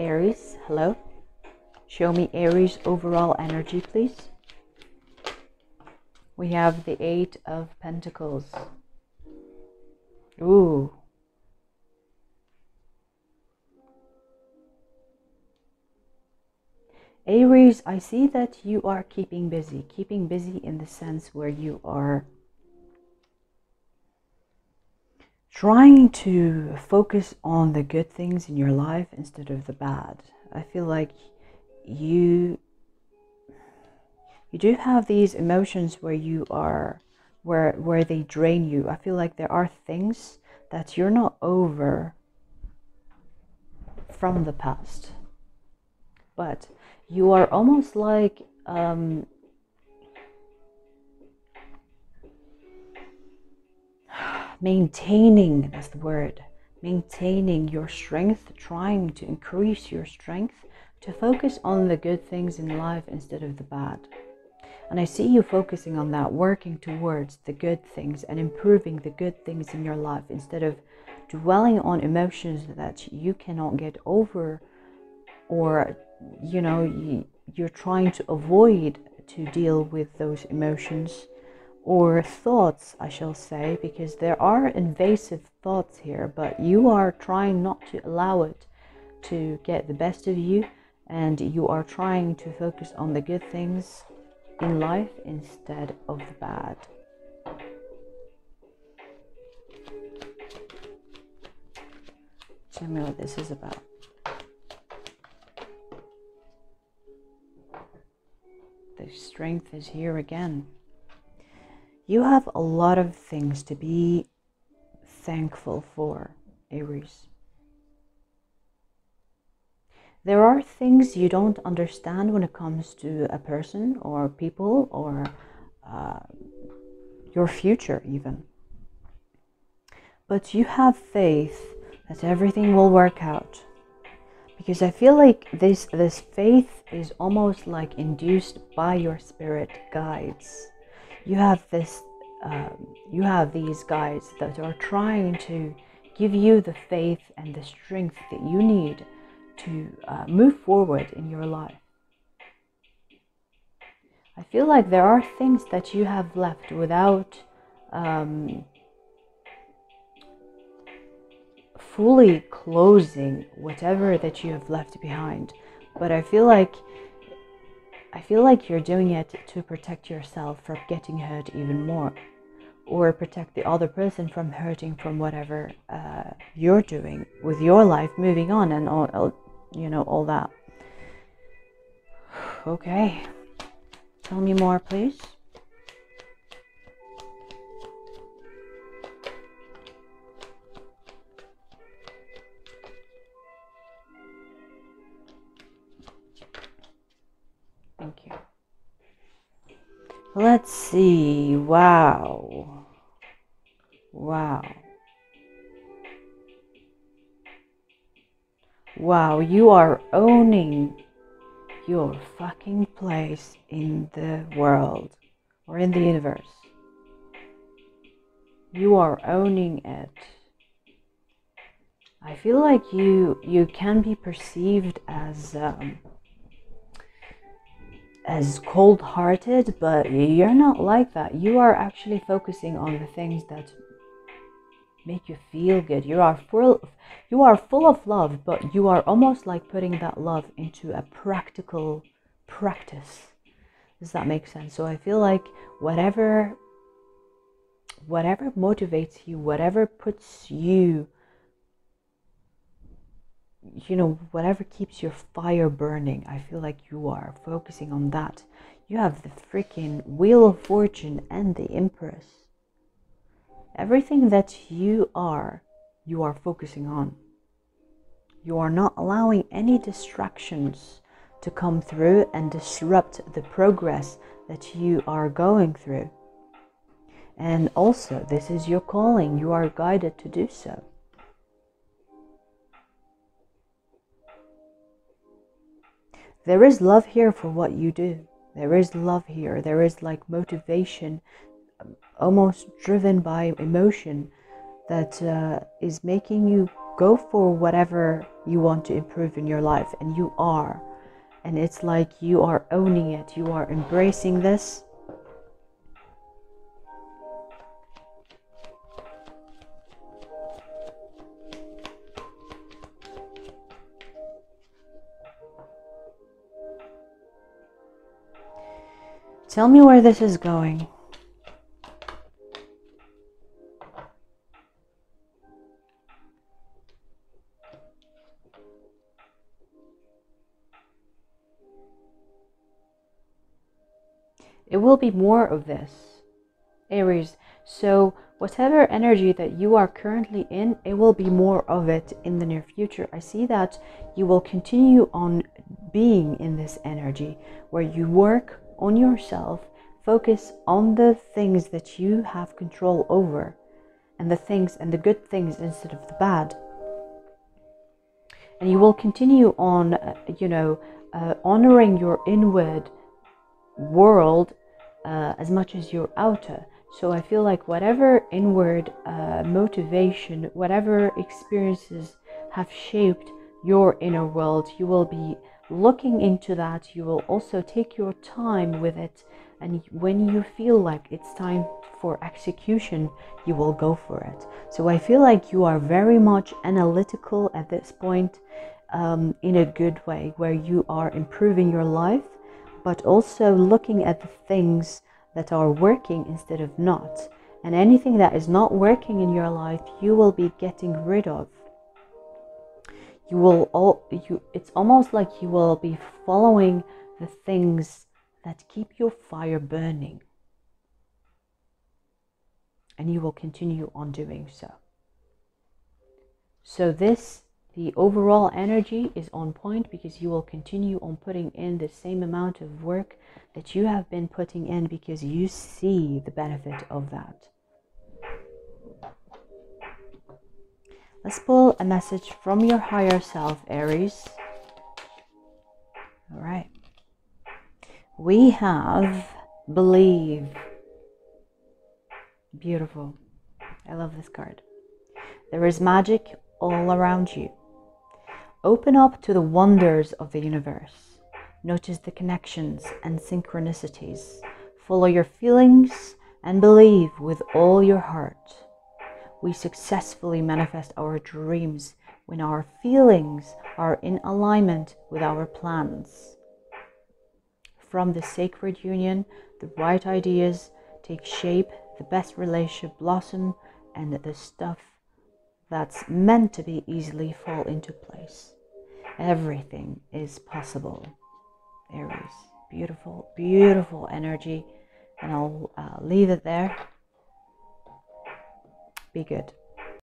Aries. Hello. Show me Aries overall energy, please. We have the Eight of Pentacles. Ooh. Aries, I see that you are keeping busy. Keeping busy in the sense where you are trying to focus on the good things in your life instead of the bad. I feel like you you do have these emotions where you are where where they drain you. I feel like there are things that you're not over from the past. But you are almost like um, maintaining that's the word maintaining your strength trying to increase your strength to focus on the good things in life instead of the bad. And i see you focusing on that working towards the good things and improving the good things in your life instead of dwelling on emotions that you cannot get over or you know you, you're trying to avoid to deal with those emotions or thoughts, I shall say, because there are invasive thoughts here, but you are trying not to allow it to get the best of you, and you are trying to focus on the good things in life instead of the bad. Tell me what this is about. The strength is here again you have a lot of things to be thankful for, Aries. There are things you don't understand when it comes to a person or people or uh, your future, even. But you have faith that everything will work out. Because I feel like this, this faith is almost like induced by your spirit guides you have this um, you have these guys that are trying to give you the faith and the strength that you need to uh, move forward in your life. I feel like there are things that you have left without um, fully closing whatever that you have left behind. But I feel like I feel like you're doing it to protect yourself from getting hurt even more or protect the other person from hurting from whatever uh, you're doing with your life moving on and all, you know all that. Okay. Tell me more please Let's see. Wow. Wow. Wow, you are owning your fucking place in the world or in the universe. You are owning it. I feel like you you can be perceived as um, as cold hearted, but you're not like that. You are actually focusing on the things that make you feel good. You are full you are full of love, but you are almost like putting that love into a practical practice. Does that make sense? So I feel like whatever whatever motivates you, whatever puts you you know, whatever keeps your fire burning, I feel like you are focusing on that. You have the freaking Wheel of Fortune and the Empress. Everything that you are, you are focusing on. You are not allowing any distractions to come through and disrupt the progress that you are going through. And also, this is your calling. You are guided to do so. There is love here for what you do. There is love here. There is like motivation, um, almost driven by emotion, that uh, is making you go for whatever you want to improve in your life, and you are. And it's like you are owning it, you are embracing this. Tell me where this is going. It will be more of this, Aries. So, whatever energy that you are currently in, it will be more of it in the near future. I see that you will continue on being in this energy where you work on yourself, focus on the things that you have control over and the things and the good things instead of the bad. And you will continue on, uh, you know, uh, honoring your inward world uh, as much as your outer. So I feel like whatever inward uh, motivation, whatever experiences have shaped your inner world, you will be looking into that. You will also take your time with it. And when you feel like it's time for execution, you will go for it. So I feel like you are very much analytical at this point um, in a good way, where you are improving your life but also looking at the things that are working instead of not. And anything that is not working in your life, you will be getting rid of. You will all you it's almost like you will be following the things that keep your fire burning. And you will continue on doing so. So this the overall energy is on point because you will continue on putting in the same amount of work that you have been putting in because you see the benefit of that. Let's pull a message from your higher self, Aries. All right. We have believe. Beautiful. I love this card. There is magic all around you. Open up to the wonders of the universe. Notice the connections and synchronicities. Follow your feelings and believe with all your heart. We successfully manifest our dreams when our feelings are in alignment with our plans. From the sacred union, the right ideas take shape, the best relationship blossom, and the stuff that's meant to be easily fall into place. Everything is possible. Aries, beautiful, beautiful energy. And I'll uh, leave it there. Be good.